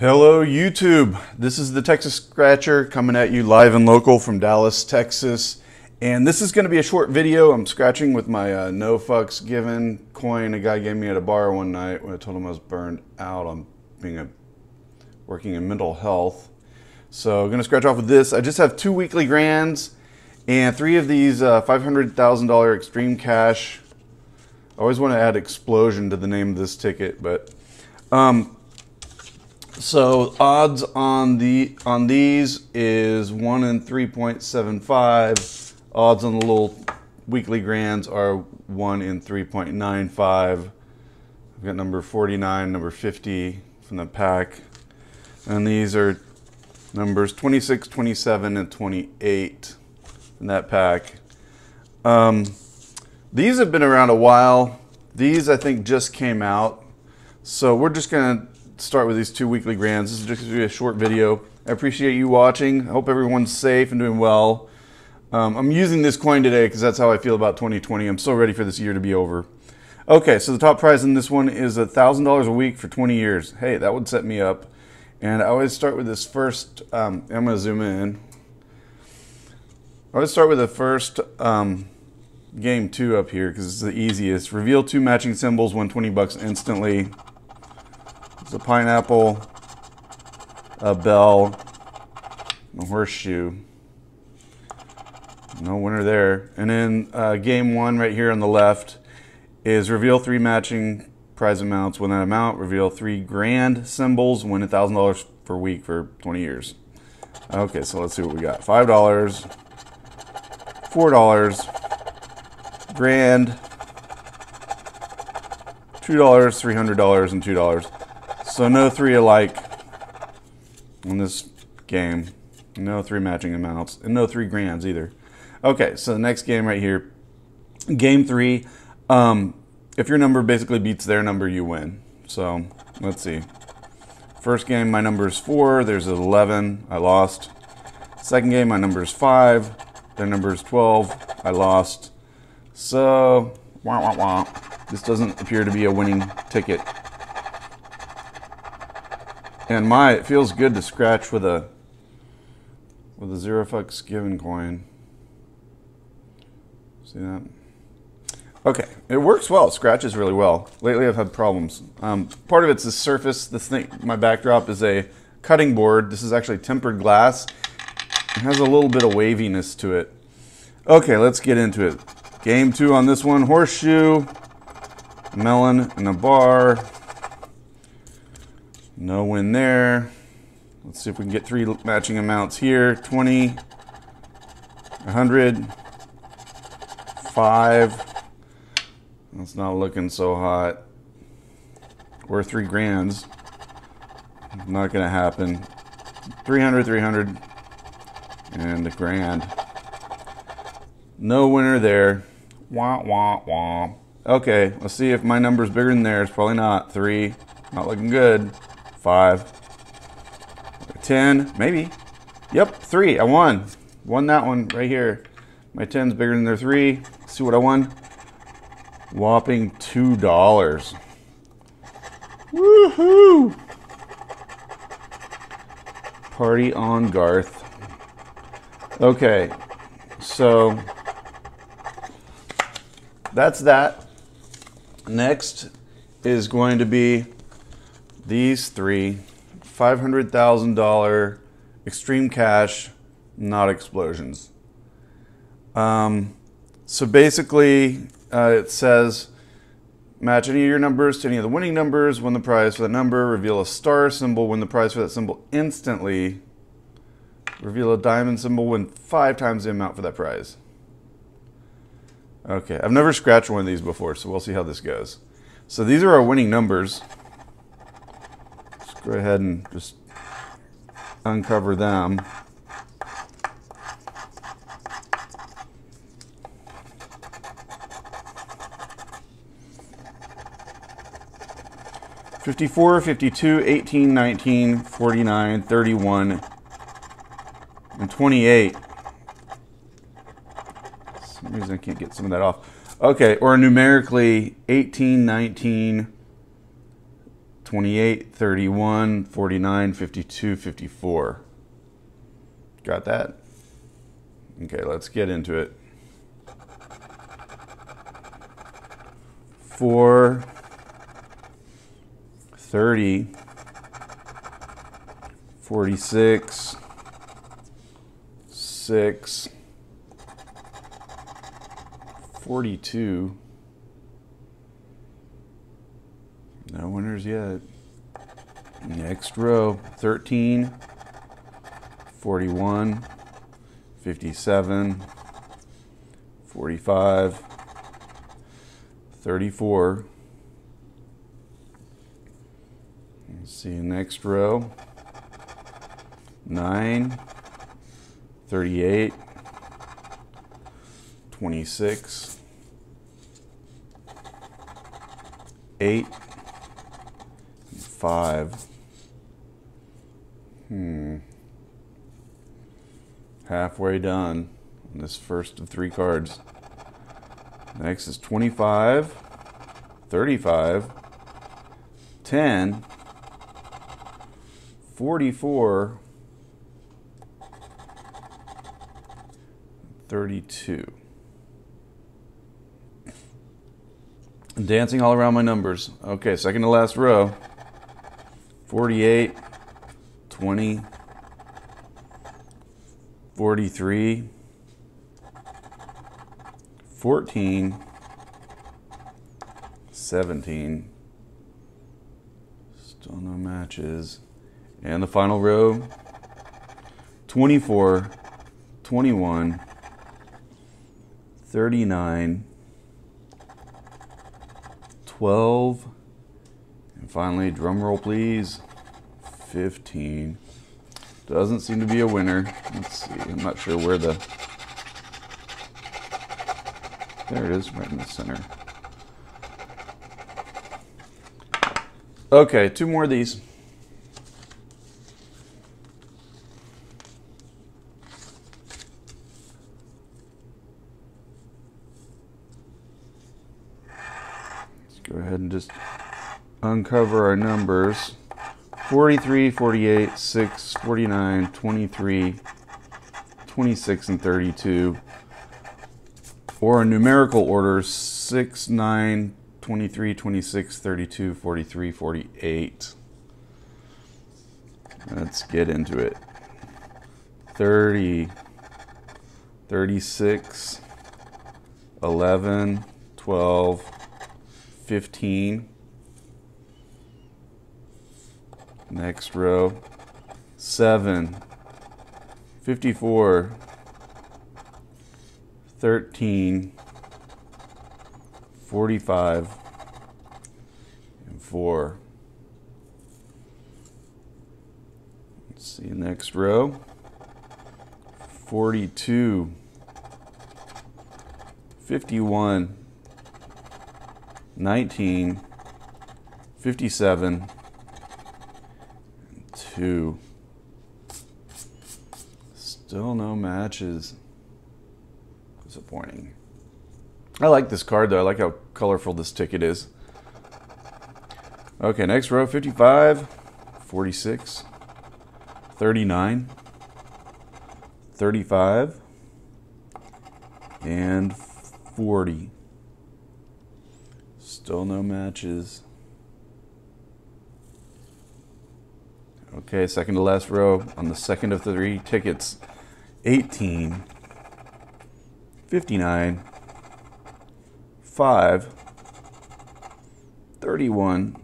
Hello, YouTube. This is the Texas Scratcher coming at you live and local from Dallas, Texas. And this is going to be a short video. I'm scratching with my uh, no fucks given coin a guy gave me at a bar one night when I told him I was burned out on being a working in mental health. So I'm going to scratch off with this. I just have two weekly grands and three of these uh, $500,000 extreme cash. I always want to add explosion to the name of this ticket, but um, so odds on the on these is one in 3.75 odds on the little weekly grands are 1 in 3.95. I've got number 49, number 50 from the pack. And these are numbers 26, 27, and 28 in that pack. Um, these have been around a while. These, I think, just came out. So we're just going to start with these two weekly grands. This is just going to be a short video. I appreciate you watching. I hope everyone's safe and doing well. Um, I'm using this coin today because that's how I feel about 2020. I'm so ready for this year to be over. Okay, so the top prize in this one is $1,000 a week for 20 years. Hey, that would set me up. And I always start with this first, um, I'm going to zoom in. I always start with the first um, game two up here because it's the easiest. Reveal two matching symbols, 120 bucks instantly. It's a pineapple, a bell, a horseshoe. No winner there. And then uh, game one right here on the left is reveal three matching prize amounts. Win that amount, reveal three grand symbols, win $1,000 per week for 20 years. Okay, so let's see what we got. $5, $4, grand, $2, $300, and $2. So no three alike in this game. No three matching amounts, and no three grands either. Okay, so the next game right here, game three. Um, if your number basically beats their number, you win. So let's see. First game, my number is four. There's 11. I lost. Second game, my number is five. Their number is 12. I lost. So, wah, wah, wah. This doesn't appear to be a winning ticket. And my, it feels good to scratch with a with a zero fucks given coin. See that? Okay, it works well. It scratches really well. Lately, I've had problems. Um, part of it's the surface. This thing, my backdrop is a cutting board. This is actually tempered glass. It has a little bit of waviness to it. Okay, let's get into it. Game two on this one: horseshoe, melon, and a bar. No win there. Let's see if we can get three matching amounts here: 20, 100 five. That's not looking so hot. Or three grands. Not gonna happen. 300, 300, and a grand. No winner there. Wah, wah, wah. Okay, let's see if my number's bigger than theirs. Probably not. Three, not looking good. Five, 10, maybe. Yep, three, I won. Won that one right here. My 10's bigger than their three. See what I won? Whopping $2. Woohoo! Party on Garth. Okay, so that's that. Next is going to be these three $500,000 extreme cash, not explosions. Um, so basically, uh, it says match any of your numbers to any of the winning numbers, win the prize for that number, reveal a star symbol, win the prize for that symbol instantly, reveal a diamond symbol, win five times the amount for that prize. Okay, I've never scratched one of these before, so we'll see how this goes. So these are our winning numbers. Go ahead and just uncover them. 54, 52, 18, 19, 49, 31, and 28. For some reason I can't get some of that off. Okay, or numerically 18, 19, 28, 31, 49, 52, 54. Got that? Okay, let's get into it. Four, 30, 46, 6, 42. No winners yet. Next row 13, 41, 57, 45, 34. Let's see, next row 9, 38, 26, 8, 5. Hmm. Halfway done on this first of three cards. Next is 25, 35, 10, 44, 32. Dancing all around my numbers. Okay, second to last row. 48, 20, 43, 14, 17. Still no matches. And the final row 24, 21, 39, 12, and finally, drum roll please, 15. Doesn't seem to be a winner. Let's see, I'm not sure where the. There it is, right in the center. Okay, two more of these. Let's go ahead and just uncover our numbers 43, 48, 6, 49, 23, 26, and 32. Or in numerical order 6, 9, 23, 26, 32, 43, 48. Let's get into it. 30, 36, 11, 12, 15. Next row, 7, 54, 13, 45, and 4. Let's see, next row, 42, 51, 19, 57, 2. Still no matches. Disappointing. I like this card though. I like how colorful this ticket is. Okay, next row 55, 46, 39, 35, and 40. Still no matches. Okay, second to last row on the second of three tickets. 18, 59, 5, 31,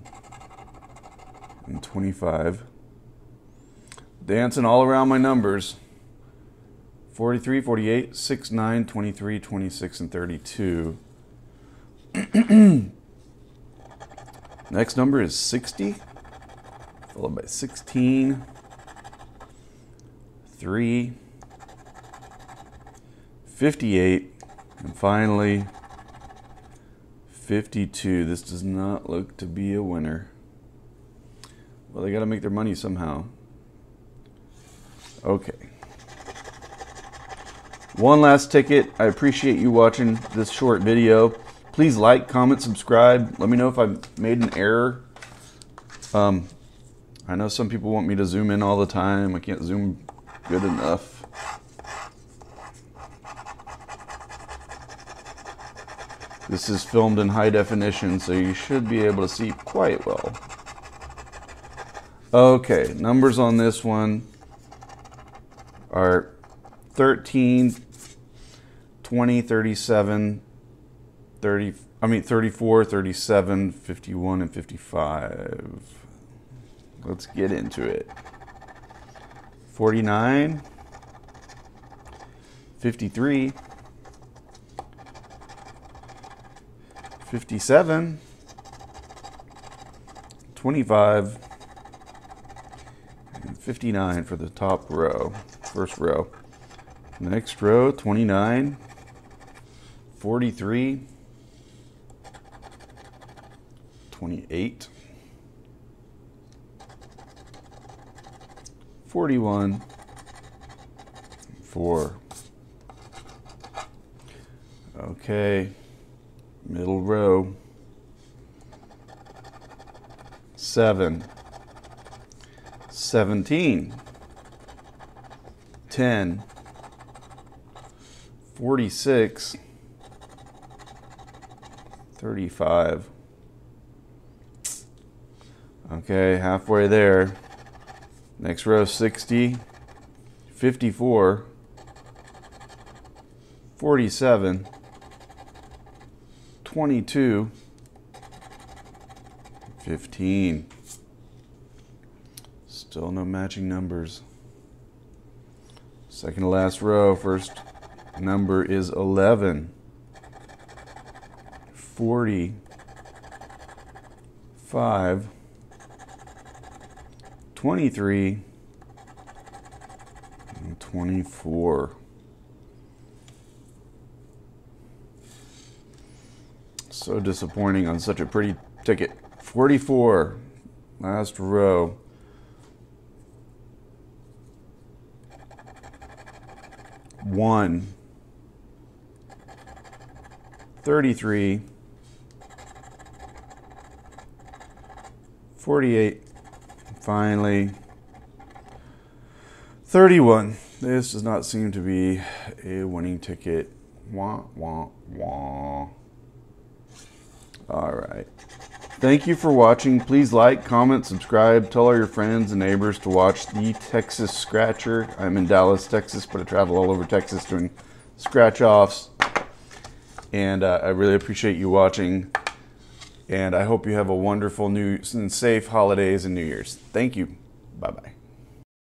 and 25. Dancing all around my numbers. 43, 48, 6, 9, 23, 26, and 32. Next number is 60, followed by 16, 3, 58, and finally 52. This does not look to be a winner. Well, they got to make their money somehow. Okay. One last ticket. I appreciate you watching this short video. Please like, comment, subscribe. Let me know if I made an error Um, I know some people want me to zoom in all the time. I can't zoom good enough. This is filmed in high definition, so you should be able to see quite well. Okay, numbers on this one are 13, 20, 37, 30, I mean 34, 37, 51, and 55. Let's get into it. 49, 53, 57, 25, and 59 for the top row, first row. Next row, 29, 43, 28, 41, 4. Okay, middle row, 7, 17, 10, 46, 35. Okay, halfway there. Next row 60, 54, 47, 22, 15. Still no matching numbers. Second to last row, first number is 11, 40, 5, 23, and 24. So disappointing on such a pretty ticket. 44, last row. One, 33, 48, finally, 31. This does not seem to be a winning ticket. Wah, wah, wah. All right. Thank you for watching. Please like, comment, subscribe, tell all your friends and neighbors to watch the Texas Scratcher. I'm in Dallas, Texas, but I travel all over Texas doing scratch offs. And uh, I really appreciate you watching. And I hope you have a wonderful new and safe holidays and New Year's. Thank you. Bye bye.